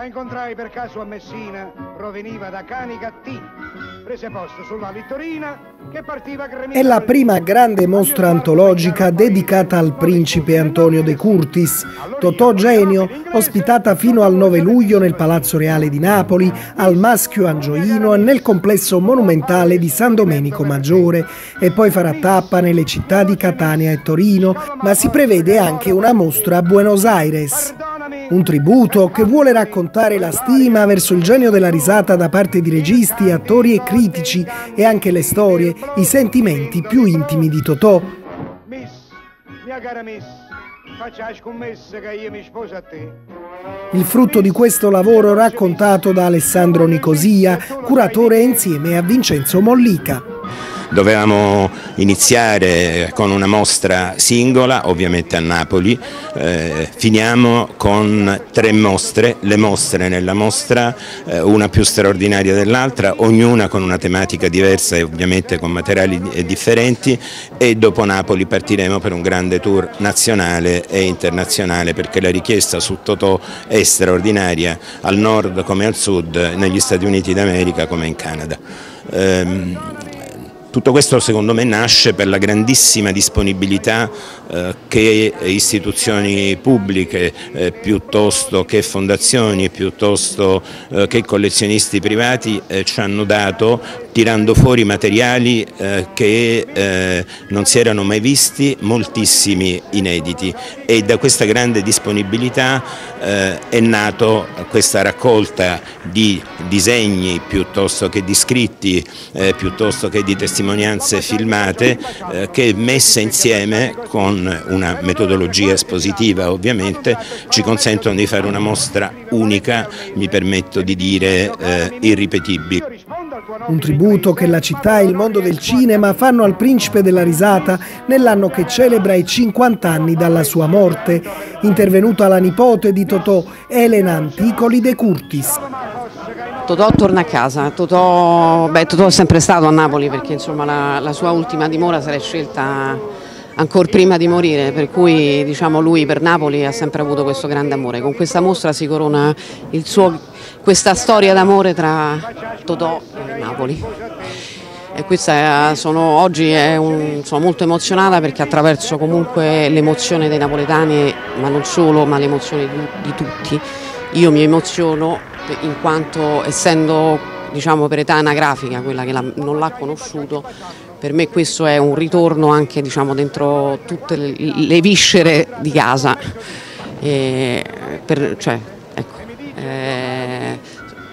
La incontrai per caso a Messina, proveniva da Canica T. Prese posto sulla Littorina che partiva È la prima grande mostra antologica dedicata al principe Antonio De Curtis, Totò Genio, ospitata fino al 9 luglio nel Palazzo Reale di Napoli, al Maschio Angioino e nel complesso monumentale di San Domenico Maggiore e poi farà tappa nelle città di Catania e Torino, ma si prevede anche una mostra a Buenos Aires. Un tributo che vuole raccontare la stima verso il genio della risata da parte di registi, attori e critici e anche le storie, i sentimenti più intimi di Totò. Miss, mia cara Miss, faccia scommessa che io mi sposo a te. Il frutto di questo lavoro raccontato da Alessandro Nicosia, curatore insieme a Vincenzo Mollica. Dovevamo iniziare con una mostra singola, ovviamente a Napoli, eh, finiamo con tre mostre, le mostre nella mostra, eh, una più straordinaria dell'altra, ognuna con una tematica diversa e ovviamente con materiali differenti e dopo Napoli partiremo per un grande tour nazionale e internazionale perché la richiesta su Totò è straordinaria al nord come al sud, negli Stati Uniti d'America come in Canada. Um, tutto questo secondo me nasce per la grandissima disponibilità eh, che istituzioni pubbliche eh, piuttosto che fondazioni, piuttosto eh, che collezionisti privati eh, ci hanno dato tirando fuori materiali eh, che eh, non si erano mai visti, moltissimi inediti. E da questa grande disponibilità è nato questa raccolta di disegni piuttosto che di scritti, piuttosto che di testimonianze testimonianze filmate eh, che messe insieme con una metodologia espositiva ovviamente ci consentono di fare una mostra unica, mi permetto di dire eh, irripetibile. Un tributo che la città e il mondo del cinema fanno al principe della risata nell'anno che celebra i 50 anni dalla sua morte, intervenuta la nipote di Totò, Elena Anticoli de Curtis. Totò torna a casa, Totò, beh, Totò è sempre stato a Napoli perché insomma, la, la sua ultima dimora se l'è scelta ancora prima di morire, per cui diciamo, lui per Napoli ha sempre avuto questo grande amore. Con questa mostra si corona suo, questa storia d'amore tra Totò e Napoli. E questa è, sono, oggi un, sono molto emozionata perché attraverso comunque l'emozione dei napoletani, ma non solo, ma l'emozione di, di tutti, io mi emoziono in quanto essendo diciamo, per età anagrafica quella che la, non l'ha conosciuto, per me questo è un ritorno anche diciamo, dentro tutte le, le, viscere di casa. E per, cioè, ecco, eh,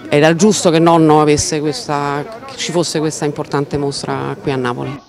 era giusto che nonno questa, ci fosse questa importante mostra qui a Napoli.